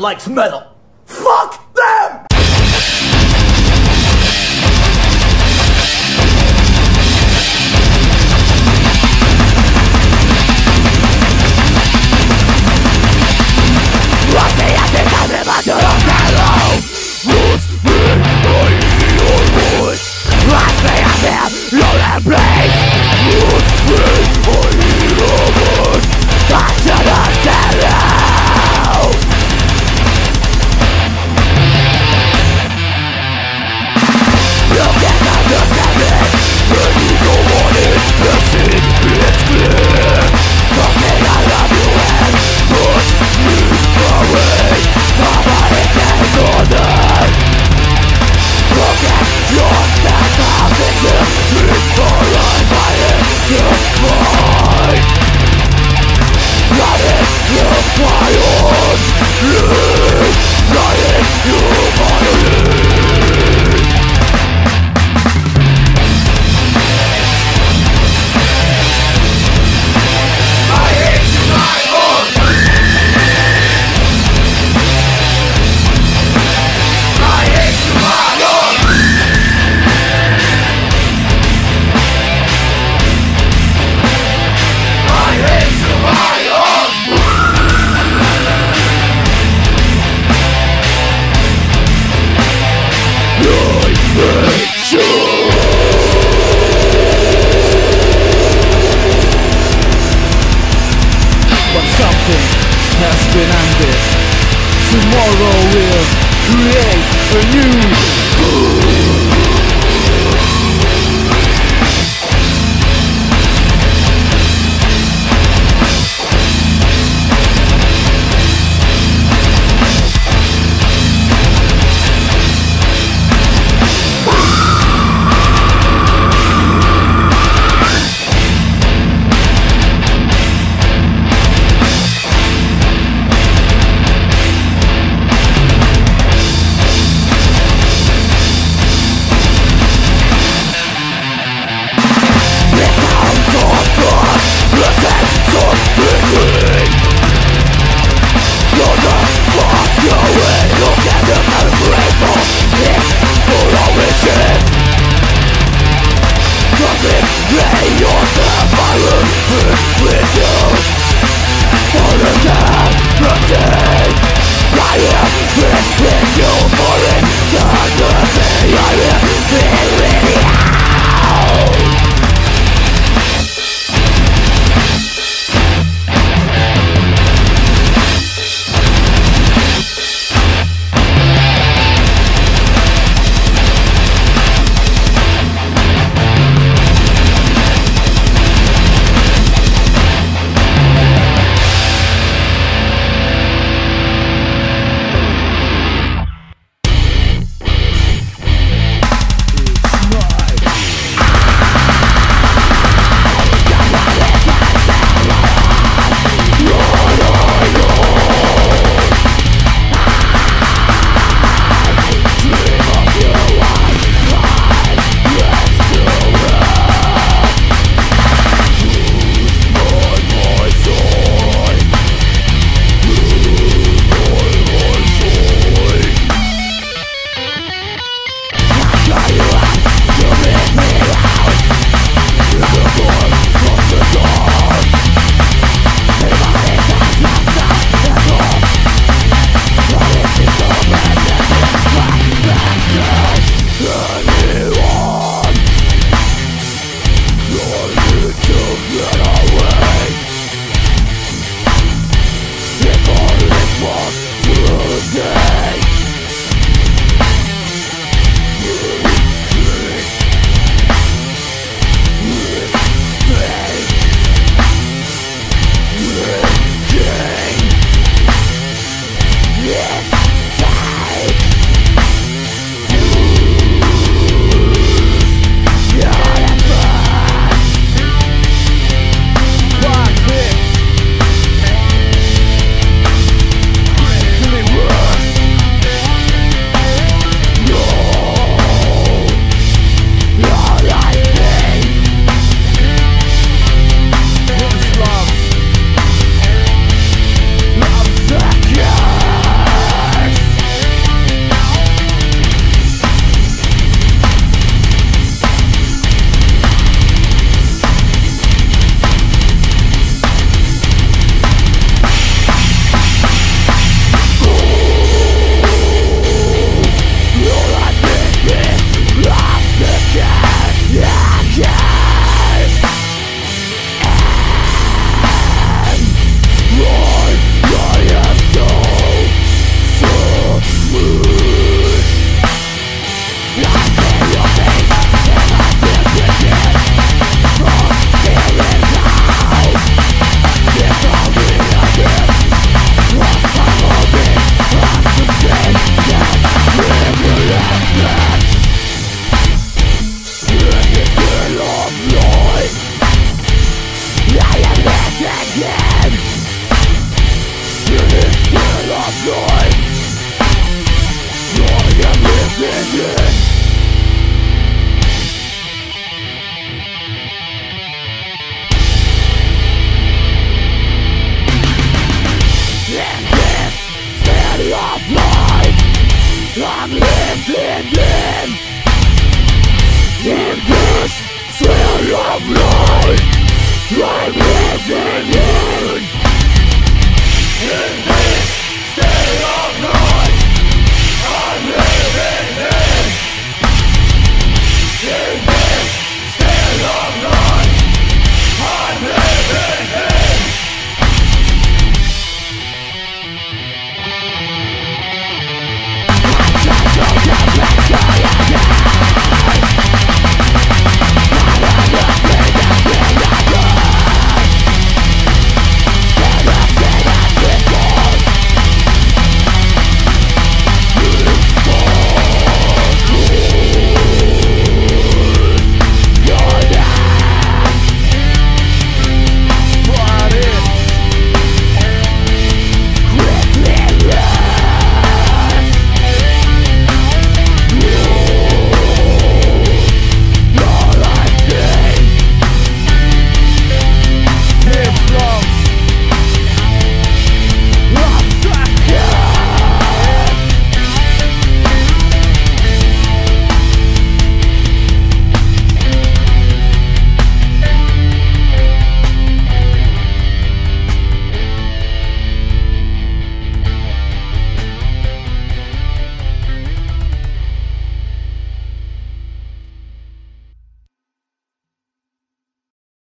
likes metal. I'm living